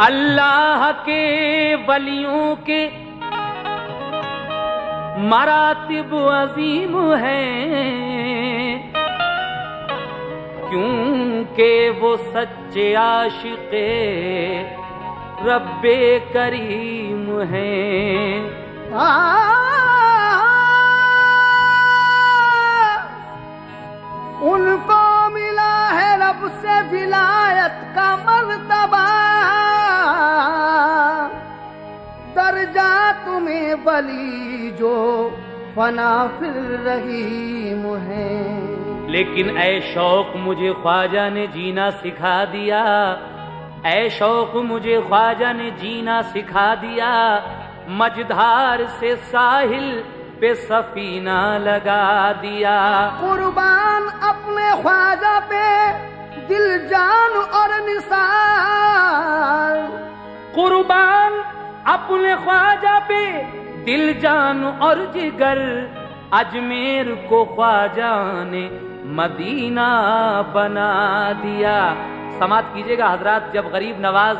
अल्लाह के वलियों के मरातिब अजीम हैं क्योंकि वो सच्चे आशिके रब्बे करीम हैं उनको मिला है रब से विलायत का मर्तबा दर्जा तुम्हें बली जो फना फिर रही मुहे लेकिन ऐ शौक मुझे ख्वाजा ने जीना सिखा दिया। ऐ शौक मुझे ख्वाजा ने जीना सिखा दिया। मझधार से साहिल पे सफीना लगा दिया। कुर्बान अपने ख्वाजा पे दिल जान और निसार। कुर्बान अपने ख्वाजा पे दिल जान और जिगर। अजमेर को ख्वाजा ने मदीना बना दिया। समाप्त कीजिएगा हज़रत, जब गरीब नवाज़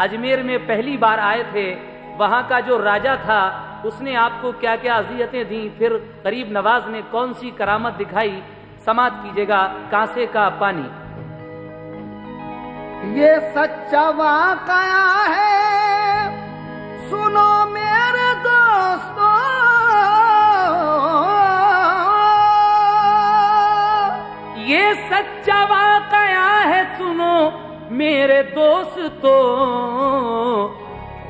अजमेर में पहली बार आए थे, वहाँ का जो राजा था, उसने आपको क्या क्या अजियतें दी? फिर गरीब नवाज़ ने कौन सी करामत दिखाई? समाप्त कीजिएगा कांसे का पानी। ये सच्चा वाकया है। सुनो मेरे दोस्तों। ये सच्चा वाकया है, सुनो मेरे दोस्तों।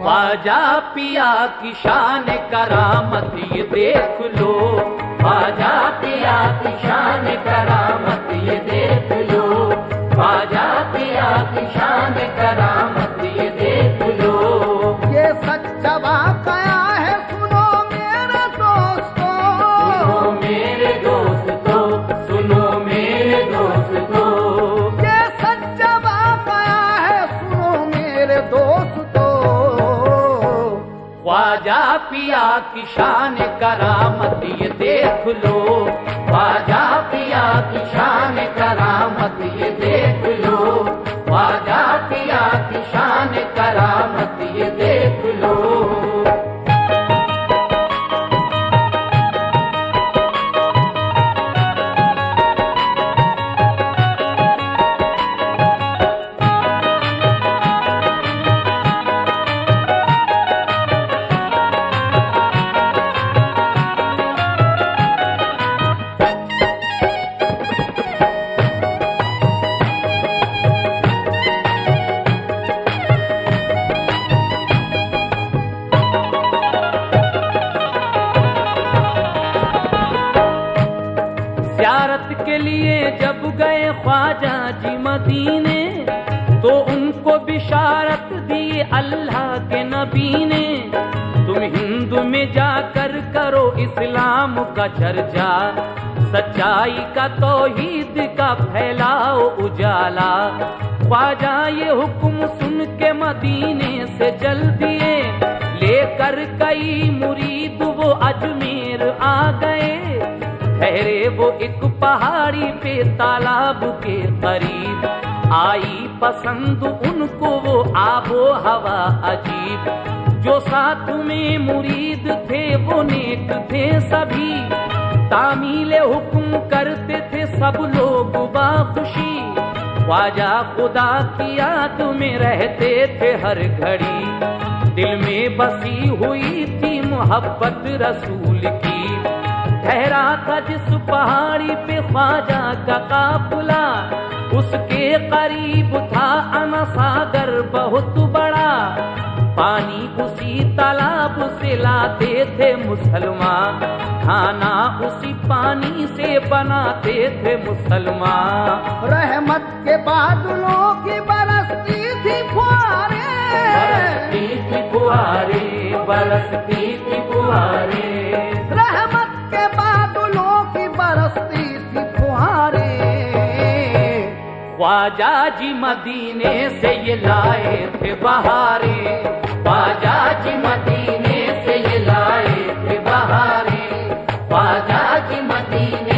ख्वाजा पिया की शान करामत, ये देख लो। ख्वाजा पिया की शान करामत, ये देख लो। ख्वाजा पिया की शान करामत ये देख लो। ये सच्चा वाकया है सुनो मेरे दोस्तों। मेरे दोस्तों सुनो मेरे दोस्तों। ये सच्चा वाकया है सुनो मेरे दोस्तों। ख्वाजा पिया की शान करामत ये देख लो। पिया की शान करामत ये देख लो अल्लाह के नबी ने तुम हिंदू में जाकर करो इस्लाम का चर्चा। सच्चाई का तौहीद का फैलाओ उजाला। ख्वाजा ये हुक्म सुन के मदीने से चल दिए लेकर कई मुरीद वो अजमेर आ गए। ठहरे वो एक पहाड़ी पे तालाब के करीब। आई पसंद उनको वो आबो हवा अजीब। जो साथ में मुरीद थे, वो नेक थे सभी। तामील हुक्म करते थे सब लोग बाखुशी। ख्वाजा खुदा की याद में रहते थे हर घड़ी। दिल में बसी हुई थी मोहब्बत रसूल की। ठहरा था जिस पहाड़ी पे ख्वाजा का काफिला। उसके करीब था अना सागर बहुत बड़ा। पानी उसी तालाब से लाते थे मुसलमान। खाना उसी पानी से बनाते थे मुसलमान। रहमत के बादलों की बरसती थी फुहारे। बरसती थी फुहारे बरसती थी फुहारे। ख्वाजा जी मदीने से ये लाए थे बहारे। बाजा जी मदीने से ये लाए थे बहारे। बाजा जी मदीने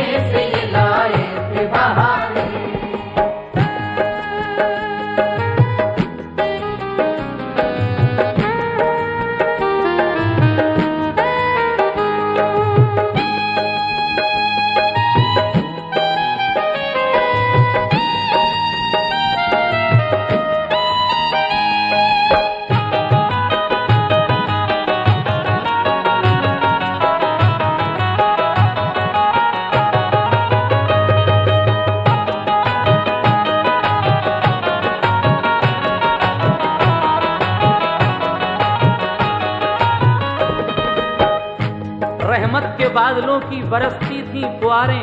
बादलों की बरसती थी फुहारें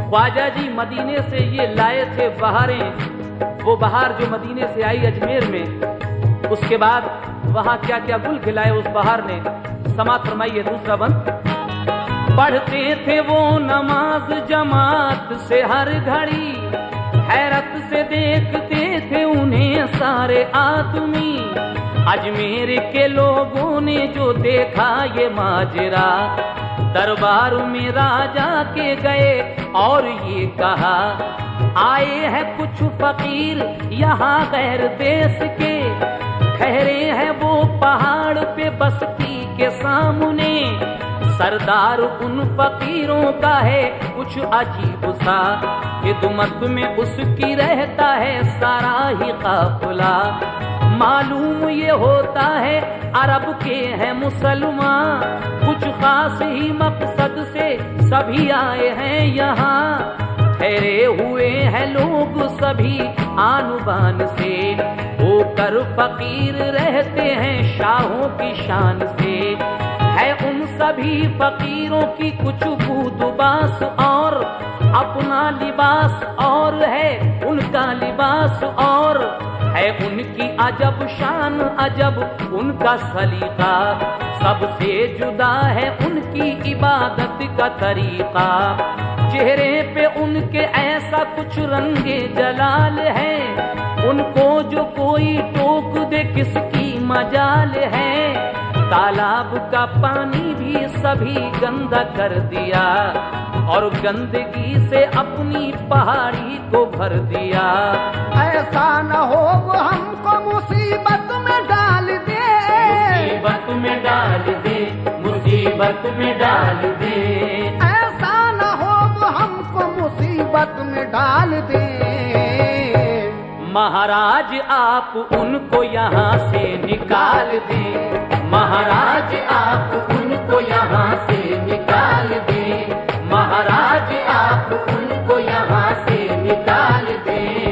ख्वाजा जी मदीने से ये लाए थे बहारें। वो बहार जो मदीने से आई अजमेर में, उसके बाद वहाँ क्या क्या गुल खिलाए उस बहार ने? समात फरमाइए, दूसरा बंद। पढ़ते थे वो नमाज़ जमात से हर घड़ी, हैरत से देखते थे उन्हें सारे आदमी। अजमेर के लोगों ने जो देखा ये माजरा दरबार में राजा के गए और ये कहा, आए हैं कुछ फकीर यहाँ गैर देश के। ठहरे हैं वो पहाड़ पे बस्ती के सामने। सरदार उन फकीरों का है कुछ अजीब सा। खिदमत में उसकी रहता है सारा ही काफिला। मालूम ये होता है, अरब के हैं मुसलमान। कुछ खास ही मकसद से सभी आए हैं यहाँ। ठहरे हुए हैं लोग सभी आनुबान से। होकर फकीर रहते हैं शाहों की शान से। है उन सभी फकीरों की कुछ बूदबास और, अपना लिबास और है उनका लिबास और। है उनकी अजब शान, अजब उनका सलीका। सबसे जुदा है उनकी इबादत का तरीका। चेहरे पे उनके ऐसा कुछ रंगे जलाल है। उनको जो कोई टोक दे, किसकी मजाल है। तालाब का पानी भी सभी गंदा कर दिया। और गंदगी से अपनी पहाड़ी को भर दिया। ऐसा न हो वो हमको मुसीबत में डाल दे। मुसीबत में डाल दे मुसीबत में डाल दे। ऐसा न हो वो हमको मुसीबत में डाल दे। महाराज आप उनको यहाँ से निकाल दे। महाराज आप उनको यहाँ से निकाल दे। महाराज आप उनको यहाँ से निकाल दे।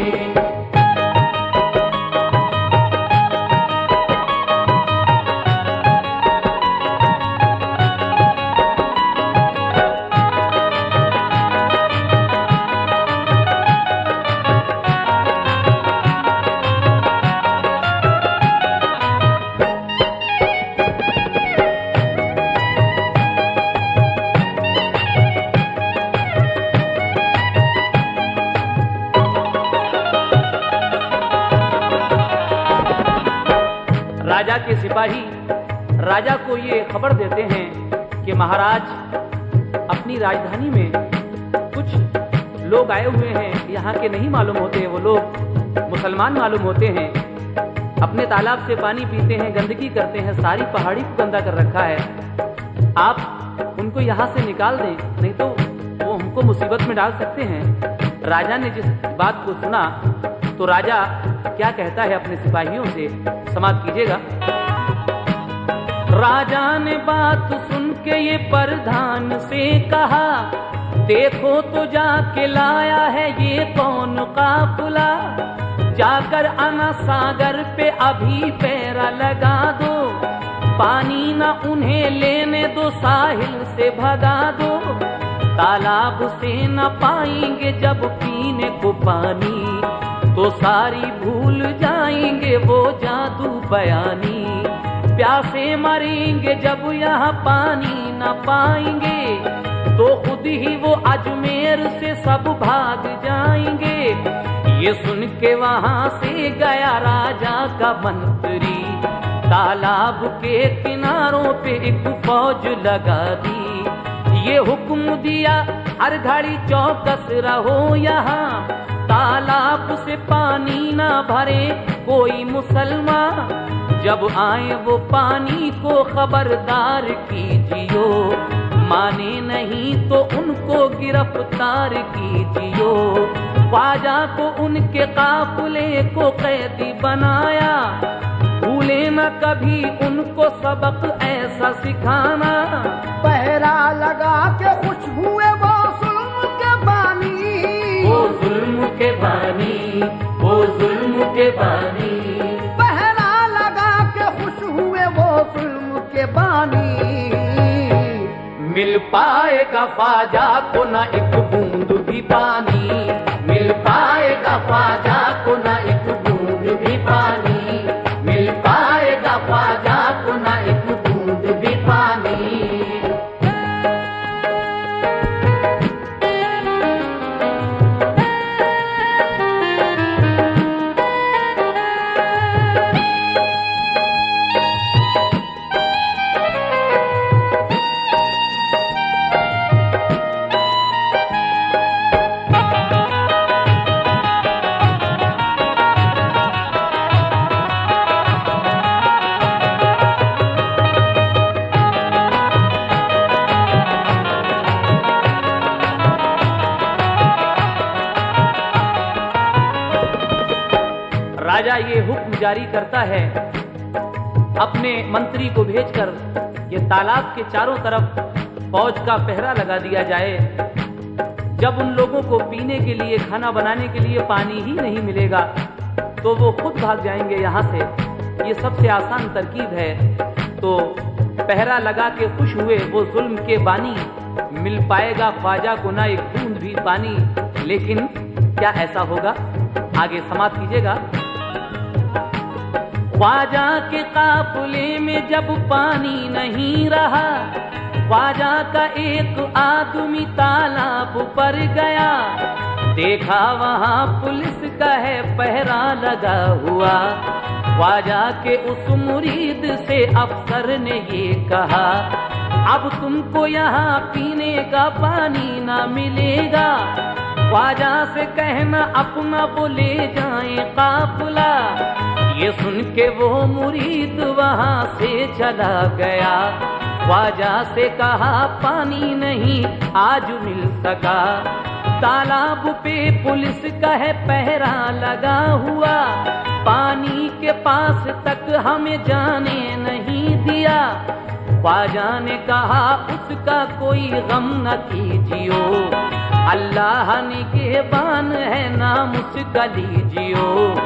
राजा को ये खबर देते हैं कि महाराज, अपनी राजधानी में कुछ लोग आए हुए हैं। यहाँ के नहीं मालूम होते, वो लोग मुसलमान मालूम होते हैं। अपने तालाब से पानी पीते हैं, गंदगी करते हैं, सारी पहाड़ी को गंदा कर रखा है। आप उनको यहाँ से निकाल दें, नहीं तो वो हमको मुसीबत में डाल सकते हैं। राजा ने जिस बात को सुना तो राजा क्या कहता है अपने सिपाहियों से? समाप्त कीजिएगा। राजा ने बात सुन के ये प्रधान से कहा, देखो तो जाके लाया है ये कौन काफिला? जाकर अना सागर पे अभी पैरा लगा दो, पानी न उन्हें लेने दो, साहिल से भगा दो। तालाब से न पाएँगे जब पीने को पानी तो सारी भूल जाएँगे वो जादू बयानी। प्यासे मरेंगे, जब यहाँ पानी न पाएँगे तो खुद ही वो अजमेर से सब भाग जाएँगे। ये सुन के वहाँ से गया राजा का मंत्री, तालाब के किनारों पे एक फौज लगा दी। ये हुक्म दिया, हर घड़ी चौकस रहो यहाँ, तालाब से पानी ना भरे कोई मुसलमान। जब आए वो पानी को खबरदार कीजियो। माने नहीं तो उनको गिरफ़्तार कीजियो। ख्वाजा को उनके काफले को कैदी बनाया। भूले न कभी उनको सबक ऐसा सिखाना। पहरा लगा के कुछ हुए वो जुल्म के बानी। वो जुल्म के बानी वो जुल्म के बानी। के बानी मिल पाएगा फाजा को ना एक बूंद भी पानी। मिल पाएगा फाजा को ना एक बूंद मंत्री को भेजकर ये तालाब के चारों तरफ़ फौज का पहरा लगा दिया जाए। जब उन लोगों को पीने के लिए, खाना बनाने के लिए पानी ही नहीं मिलेगा तो वो खुद भाग जाएँगे यहाँ से। ये सबसे आसान तरकीब है। तो पहरा लगा के खुश हुए वो जुल्म के बानी, मिल पाएगा ख्वाजा को ना एक बूंद भी पानी। लेकिन क्या ऐसा होगा? आगे समाप्त कीजिएगा। ख्वाजा के काफिले में जब पानी नहीं रहा, ख्वाजा का एक आदमी तालाब पर गया। देखा वहाँ पुलिस का है पहरा लगा हुआ। ख्वाजा के उस मुरीद से अफसर ने ये कहा, अब तुमको यहाँ पीने का पानी ना मिलेगा। ख्वाजा से कहना, अपना वो ले जाए काफिला। ये सुन के वो मुरीद वहाँ से चला गया। ख्वाजा से कहा, पानी नहीं, आज मिल सका। तालाब पे पुलिस का है पहरा लगा हुआ। पानी के पास तक हमें जाने नहीं दिया। ख्वाजा ने कहा, उसका कोई गम न कीजियो। अल्लाह निगहबान है, नाम उसका लीजियो।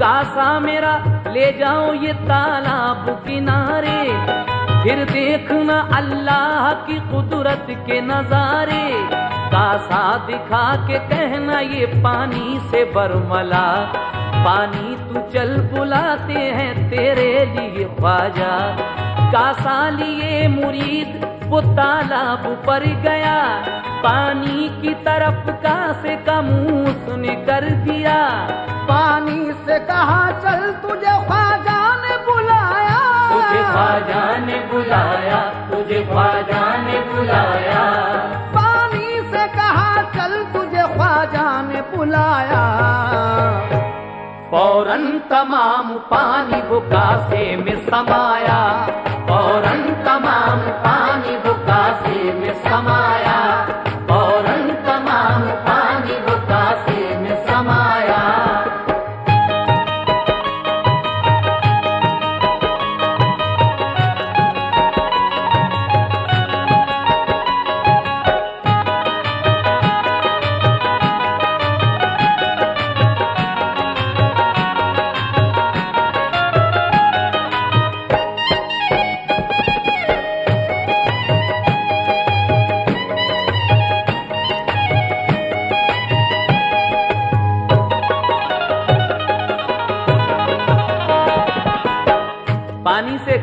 कासा मेरा, ले जाओ ये तालाब किनारे। फिर देखना अल्लाह की कुदरत के नजारे। कासा दिखा के कहना ये पानी से बरमला। पानी तू चल बुलाते हैं तेरे लिए ख्वाजा। कासा लिए मुरीद, वो तालाब पर गया। पानी की तरफ़ कासे का मुँह सुने कर दिया। चल तुझे ख्वाजा ने बुलाया। तुझे ख्वाजा ने बुलाया तुझे ख्वाजा ने बुलाया। पानी से कहा चल तुझे ख्वाजा ने बुलाया। फ़ौरन तमाम पानी वो कासे में समाया। फ़ौरन तमाम पानी वो कासे में समाया।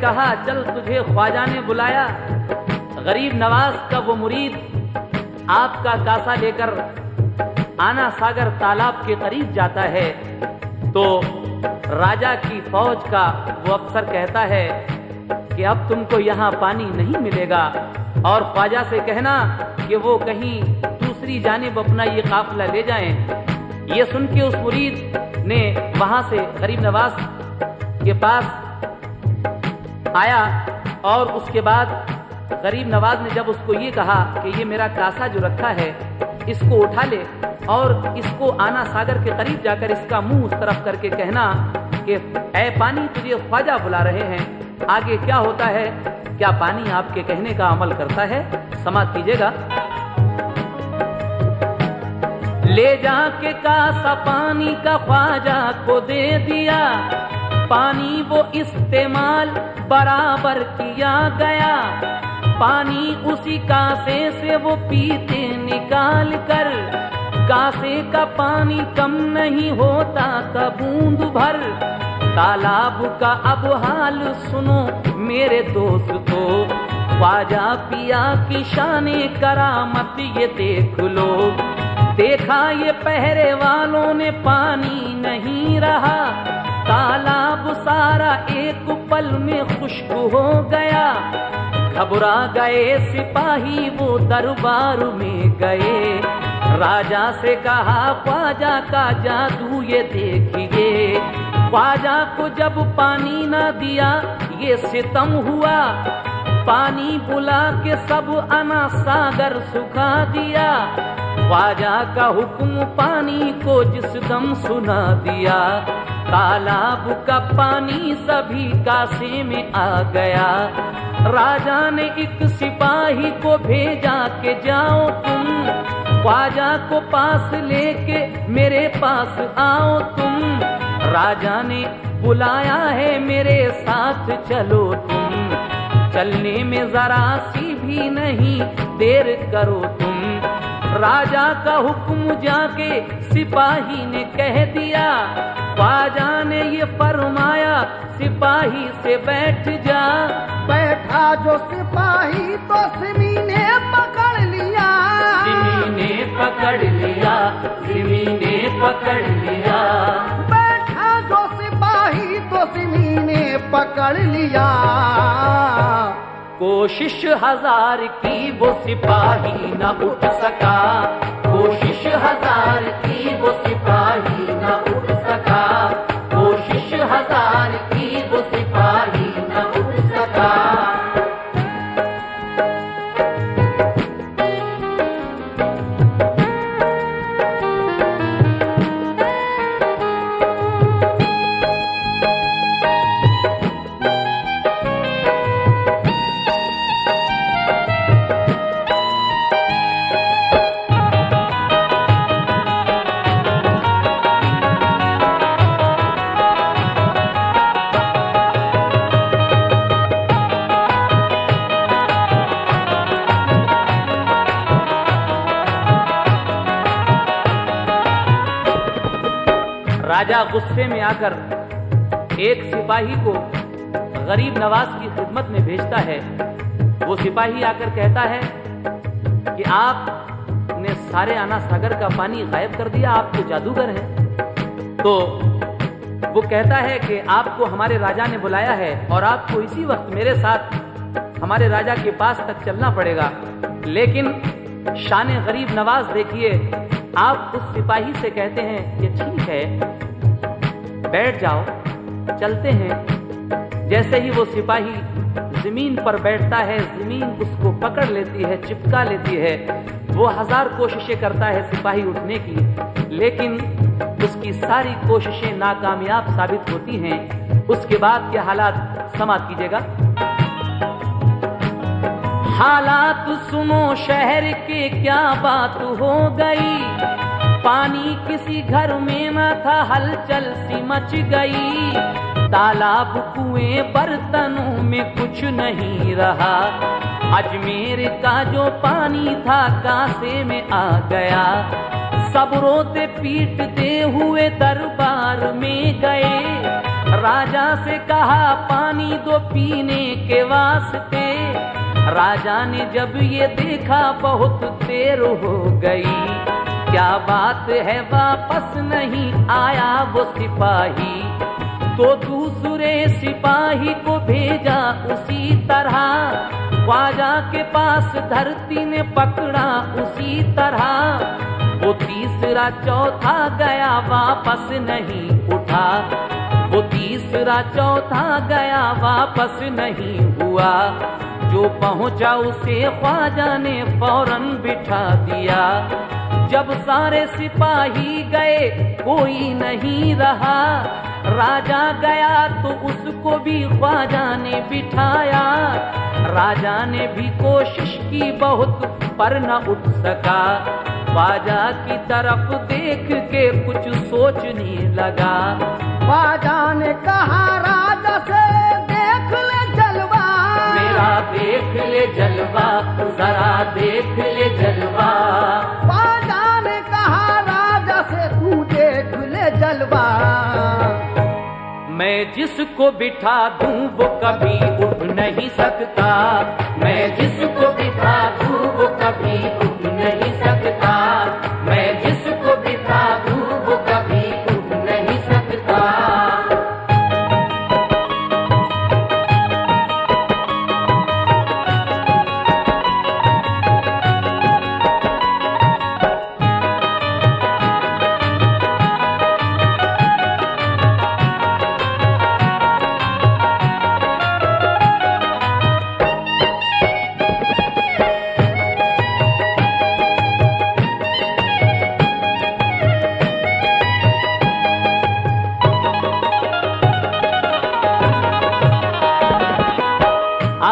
कहा, चल तुझे ख्वाजा ने बुलाया। गरीब नवाज़ का वो मुरीद आपका कासा लेकर आना सागर तालाब के करीब जाता है। तो राजा की फौज का वो अफसर कहता है कि अब तुमको यहाँ पानी नहीं मिलेगा। और ख्वाजा से कहना कि वो कहीं दूसरी जानिब अपना ये काफिला ले जाएँ। ये सुन के उस मुरीद ने वहाँ से गरीब नवाज़ के पास आया और उसके बाद गरीब नवाज़ ने जब उसको ये कहा कि ये मेरा कासा जो रखा है, इसको उठा ले और इसको आना सागर के करीब जाकर इसका मुँह उस तरफ़ करके कहना कि, ऐ पानी, तुझे ख्वाजा बुला रहे हैं। आगे क्या होता है? क्या पानी आपके कहने का अमल करता है? समाप्त कीजिएगा। ले जाके कासा पानी का ख्वाजा को दे दिया। पानी वो इस्तेमाल बराबर किया गया। पानी उसी कासे से वो पीते निकाल कर। कासे का पानी कम नहीं होता, का बूंद भर। तालाब का अब हाल सुनो मेरे दोस्त को। ख्वाजा पिया की शाने करामत ये देख लो। देखा ये पहरे वालों ने पानी नहीं रहा। तालाब सारा एक पल में खुश्क हो गया। घबरा गए सिपाही, वो दरबार में गए। राजा से कहा, ख्वाजा का जादू ये देखिए। ख्वाजा को जब पानी ना दिया, ये सितम हुआ। पानी बुला के सब अना सागर सुखा दिया। ख्वाजा का हुक्म पानी को जिस दम सुना दिया। तालाब का पानी सभी कासे में आ गया। राजा ने एक सिपाही को भेजा के जाओ तुम। ख्वाजा को पास लेके मेरे पास आओ तुम। राजा ने बुलाया है मेरे साथ, चलो तुम। चलने में जरा सी भी नहीं देर करो तुम। राजा का हुक्म जाके सिपाही ने कह दिया ख्वाजा ने ये फरमाया सिपाही से बैठ जा। बैठा जो सिपाही तो सिमी ने पकड़ लिया। सिमी ने पकड़ लिया सिमी ने पकड़ लिया। बैठा जो सिपाही तो सिमी ने पकड़ लिया। कोशिश हज़ार की वो सिपाही न उठ सका। कोशिश हज़ार की वो सिपाही न उठ सका। कोशिश हज़ार की वो सिपाही न उठ सका। राजा गुस्से में आकर एक सिपाही को गरीब नवाज़ की खिदमत में भेजता है। वो सिपाही आकर कहता है कि आपने सारे आना सागर का पानी गायब कर दिया, आप तो जादूगर हैं। तो वो कहता है कि आपको हमारे राजा ने बुलाया है और आपको इसी वक्त मेरे साथ हमारे राजा के पास तक चलना पड़ेगा। लेकिन शान गरीब नवाज़ देखिए, आप उस सिपाही से कहते हैं कि ठीक है बैठ जाओ, चलते हैं। जैसे ही वो सिपाही ज़मीन पर बैठता है, ज़मीन उसको पकड़ लेती है, चिपका लेती है। वो हज़ार कोशिशें करता है सिपाही उठने की, लेकिन उसकी सारी कोशिशें नाकामयाब साबित होती हैं। उसके बाद के हालात समाप्त कीजिएगा। हालात सुनो, शहर के क्या बात हो गई? पानी किसी घर में न था, हलचल सी मच गई। तालाब कुएँ बर्तनों में कुछ नहीं रहा। अजमेर का जो पानी था, कासे में आ गया। सब रोते पीटते हुए दरबार में गए। राजा से कहा, पानी दो पीने के वास्ते। राजा ने जब ये देखा, बहुत देर हो गई। क्या बात है, वापस नहीं आया वो सिपाही। तो दूसरे सिपाही को भेजा उसी तरह। ख्वाजा के पास धरती ने पकड़ा उसी तरह। वो तीसरा चौथा गया, वापस नहीं उठा। वो तीसरा चौथा गया, वापस नहीं हुआ। जो पहुँचा उसे ख्वाजा ने फ़ौरन बिठा दिया। जब सारे सिपाही गए कोई नहीं रहा। राजा गया तो उसको भी ख्वाजा ने बिठाया। राजा ने भी कोशिश की बहुत पर न उठ सका। ख्वाजा की तरफ़ देख के कुछ सोचने लगा। ख्वाजा ने कहा राजा से देख ले जलवा। मेरा देख ले जलवा मैं जिसको बिठा दूँ वो कभी उठ नहीं सकता। मैं जिसको बिठा दूँ वो कभी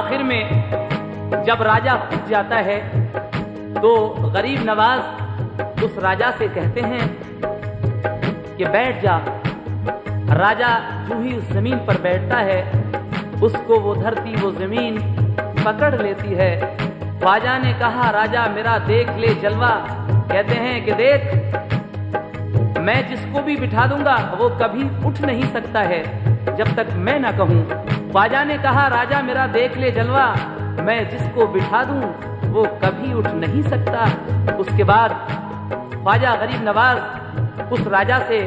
आखिर में जब राजा खुद जाता है तो गरीब नवाज़ उस राजा से कहते हैं कि बैठ जा। राजा जो ही उस ज़मीन पर बैठता है, उसको वो धरती, वो ज़मीन पकड़ लेती है। ख्वाजा ने कहा, राजा, मेरा देख ले जलवा। कहते हैं कि देख, मैं जिसको भी बिठा दूँगा, वो कभी उठ नहीं सकता है, जब तक मैं ना कहूँ। ख्वाजा ने कहा, राजा मेरा देख ले जलवा, मैं जिसको बिठा दूँ, वो कभी उठ नहीं सकता। उसके बाद ख्वाजा गरीब नवाज़ उस राजा से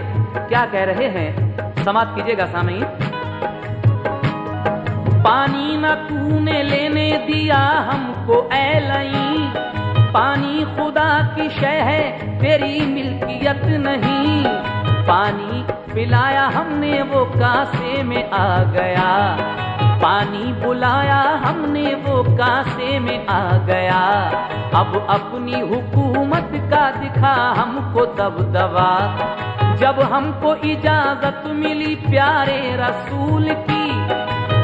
क्या कह रहे हैं? समाप्त कीजिएगा सामयी पानी न तूने लेने दिया हमको ऐ लई। पानी खुदा की शह है तेरी मिल्कियत नहीं। पानी पिलाया हमने, वो कासे में आ गया। पानी बुलाया हमने, वो कासे में आ गया। अब अपनी हुकूमत का दिखा हमको दबदबा। जब हमको इजाज़त मिली प्यारे रसूल की,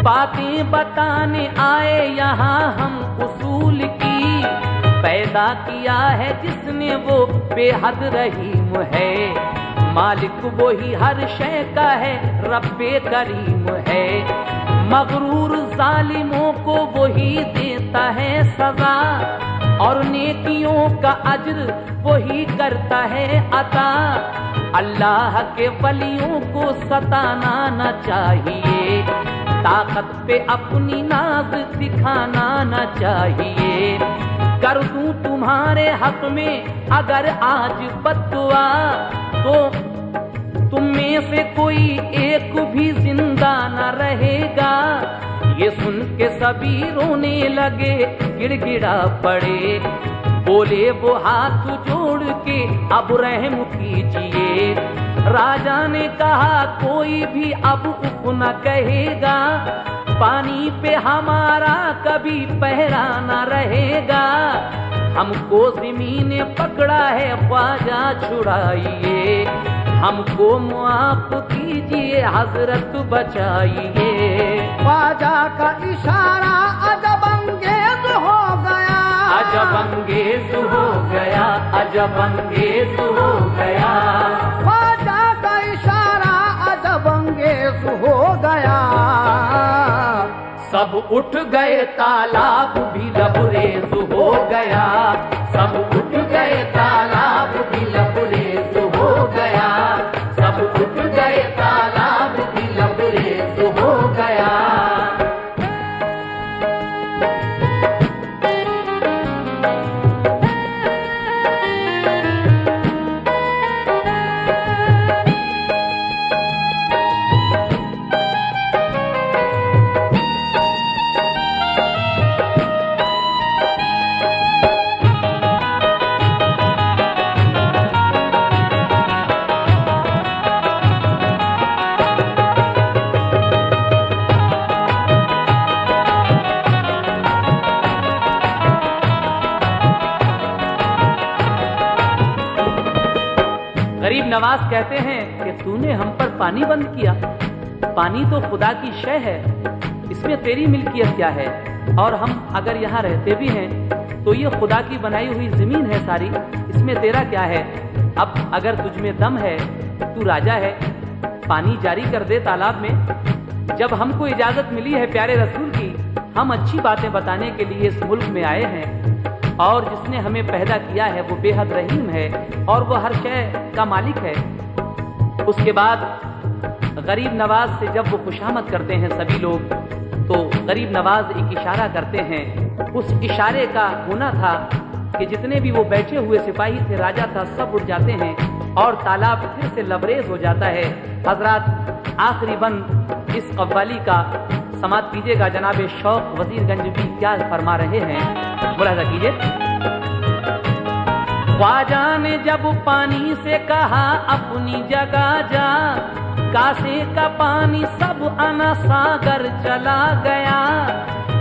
बातें बताने आए यहाँ हम उसूल की। पैदा किया है जिसने वो बेहद रहीम है। मालिक वही हर शय का है, रब्बे करीम है। मगरूर जालिमों को वही देता है सजा, और नेकियों का अज्र वही करता है अता अल्लाह के वलियों को सताना न चाहिए, ताकत पे अपनी नाज दिखाना न चाहिए। कर दूँ तुम्हारे हक में, अगर आज बदुआ तो तुम में से कोई एक भी ज़िंदा न रहेगा। ये सुन के सभी रोने लगे, गिड़गिड़ा पड़े। बोले वो हाथ जोड़ के, अब रहम कीजिए। राजा ने कहा, कोई भी अब उफ न कहेगा। पानी पे हमारा कभी पहरा न रहेगा। हमको ज़मीन पकड़ा है ख्वाजा छुड़ाइए। हमको मुआफ कीजिए हज़रत बचाइए। ख्वाजा का इशारा अजब अंगेज हो गया। अजब अंगेज हो गया अजब अंगेज हो गया उठ गए, तालाब भी लबरेज हो गया। सब उठ गए, तालाब भी लबरेज हो गया। सब उठ गए, तालाब नवाज़ कहते हैं कि तूने हम पर पानी बंद किया। पानी तो खुदा की शय है। इसमें तेरी मिल्कियत क्या है? और हम अगर यहाँ रहते भी हैं तो ये खुदा की बनाई हुई ज़मीन है सारी। इसमें तेरा क्या है? अब अगर तुझ में दम है, तू राजा है। पानी जारी कर दे तालाब में। जब हमको इजाज़त मिली है प्यारे रसूल की, हम अच्छी बातें बताने के लिए इस मुल्क में आए हैं। और जिसने हमें पैदा किया है, वो बेहद रहीम है और वो हर शय का मालिक है। उसके बाद गरीब नवाज़ से जब वो खुशामद करते हैं सभी लोग तो गरीब नवाज़ एक इशारा करते हैं। उस इशारे का होना था कि जितने भी वो बैठे हुए सिपाही थे, राजा था, सब उठ जाते हैं और तालाब फिर से लबरेज हो जाता है। हज़रत आखिरी बंद इस कव्वाली का समाप्त कीजिएगा। जनाब शौक वजीरगंज भी क्या फरमा रहे हैं। मुलाजा कीजिए। ख्वाजा ने जब पानी से कहा, अपनी जगह जा। कासे का पानी सब अना सागर चला गया।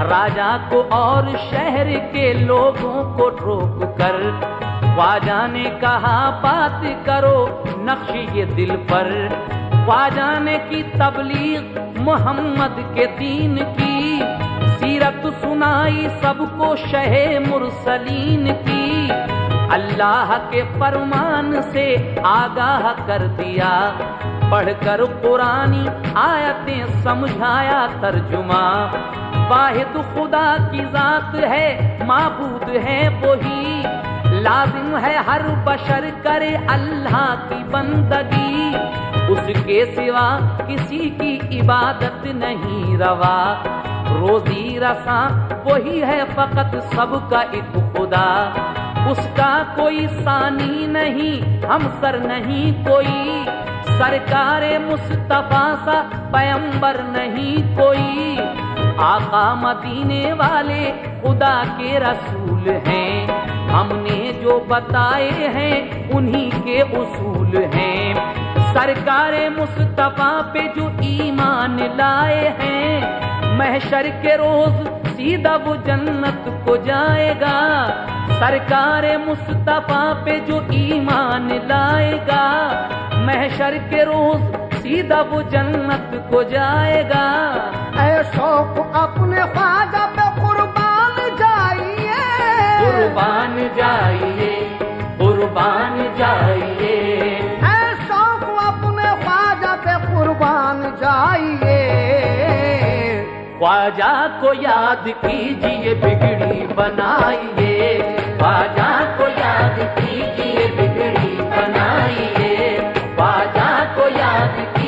राजा को और शहर के लोगों को रोक कर। ख्वाजा ने कहा, बात करो नक्श ये दिल पर। ख्वाजा ने की तबलीग मोहम्मद के दीन की सीरत सुनाई सबको शहे मुरसलीन की। अल्लाह के फरमान से आगाह कर दिया। पढ़कर पुरानी आयतें समझाया तर्जुमा। वाहिद खुदा की जात है, माबूद है वही। लाजिम है हर बशर करे अल्लाह की बंदगी। उसके सिवा किसी की इबादत नहीं रवा। रोजी रसा वही है फकत सबका एक खुदा। उसका कोई सानी नहीं, हम सर नहीं कोई। सरकार मुस्तफ़ा सा पैम्बर नहीं कोई। आका मदीने वाले खुदा के रसूल हैं। हमने जो बताए हैं उन्हीं के उसूल हैं। सरकार मुस्तफ़ा पे जो ईमान लाए हैं महशर के रोज सीधा वो जन्नत को जाएगा। सरकार मुस्तफ़ा पे जो ईमान लाएगा महशर के रोज सीधा वो जन्नत को जाएगा। ऐ शौक अपने ख्वाजा पे कुर्बान जाइए। कुर्बान जाइए कुर्बान जाइए। आइए। ख्वाजा को याद कीजिए, बिगड़ी बनाइए। ख्वाजा को याद कीजिए, बिगड़ी बनाइए। ख्वाजा को याद कीजिए।